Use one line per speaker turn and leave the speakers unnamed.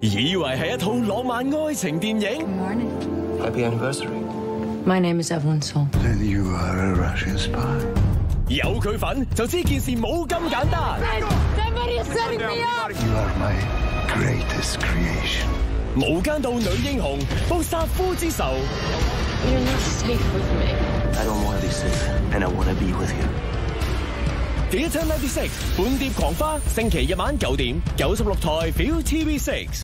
以为系一套浪漫爱情电影
happy anniversary
my name is evelyn song
then you are a russian spy
有佢份就知件事冇咁简单
somebody is sending me up
you are my greatest creation
无间道女英雄报杀夫之仇
you're not safe with me
i don't want to be safe and i want to be with you
detail ninety six 本碟狂花星期日晚九点九十六台 feel tv six